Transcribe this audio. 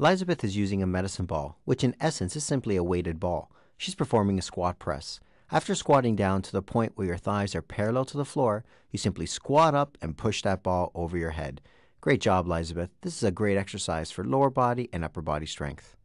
Elizabeth is using a medicine ball, which in essence is simply a weighted ball. She's performing a squat press. After squatting down to the point where your thighs are parallel to the floor, you simply squat up and push that ball over your head. Great job, Elizabeth. This is a great exercise for lower body and upper body strength.